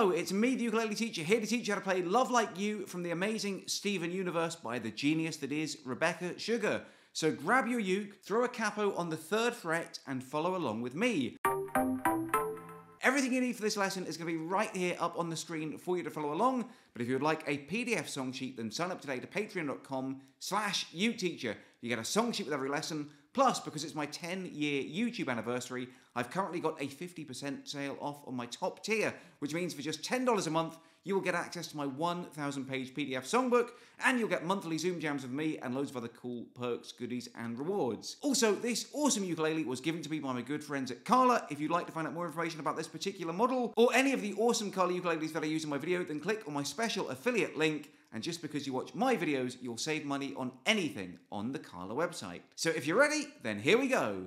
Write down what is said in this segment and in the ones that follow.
Hello, it's me, the ukulele teacher, here to teach you how to play Love Like You from the amazing Steven Universe by the genius that is Rebecca Sugar. So grab your uke, throw a capo on the third fret, and follow along with me. Everything you need for this lesson is going to be right here up on the screen for you to follow along. But if you would like a PDF song sheet, then sign up today to patreon.com slash UkeTeacher. You get a song sheet with every lesson. Plus, because it's my 10-year YouTube anniversary, I've currently got a 50% sale off on my top tier, which means for just $10 a month, you will get access to my 1,000 page PDF songbook, and you'll get monthly Zoom jams with me and loads of other cool perks, goodies, and rewards. Also, this awesome ukulele was given to me by my good friends at Kala. If you'd like to find out more information about this particular model, or any of the awesome Kala ukuleles that I use in my video, then click on my special affiliate link. And just because you watch my videos, you'll save money on anything on the Kala website. So if you're ready, then here we go.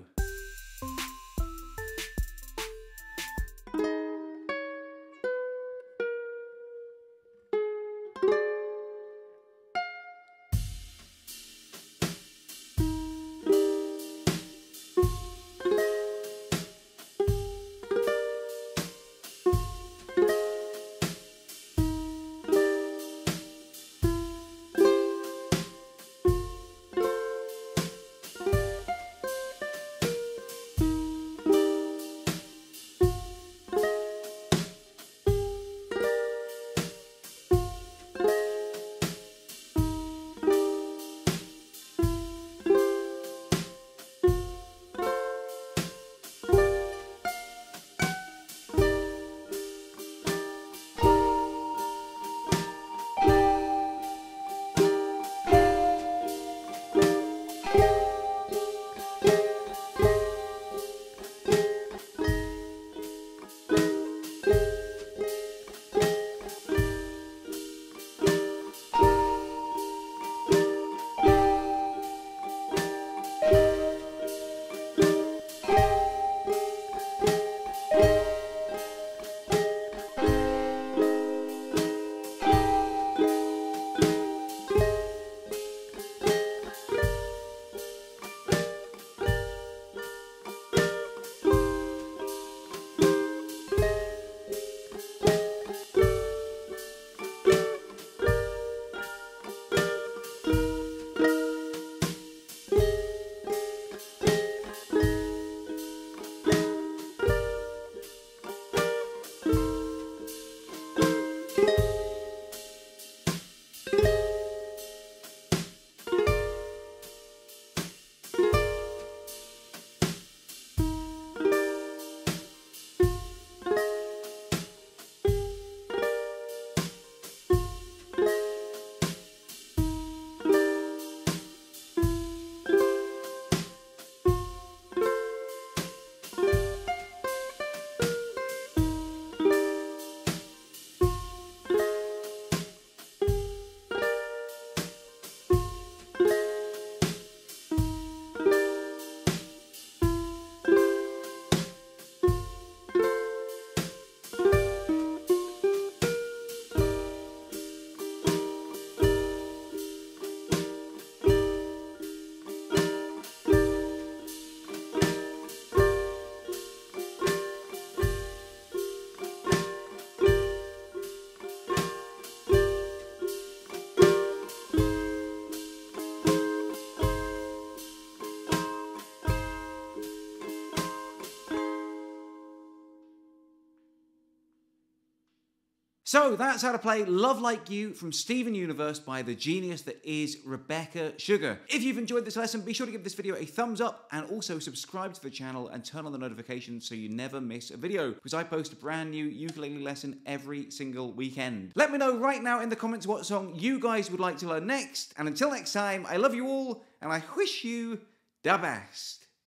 So that's how to play Love Like You from Steven Universe by the genius that is Rebecca Sugar. If you've enjoyed this lesson, be sure to give this video a thumbs up and also subscribe to the channel and turn on the notifications so you never miss a video because I post a brand new ukulele lesson every single weekend. Let me know right now in the comments what song you guys would like to learn next. And until next time, I love you all and I wish you the best.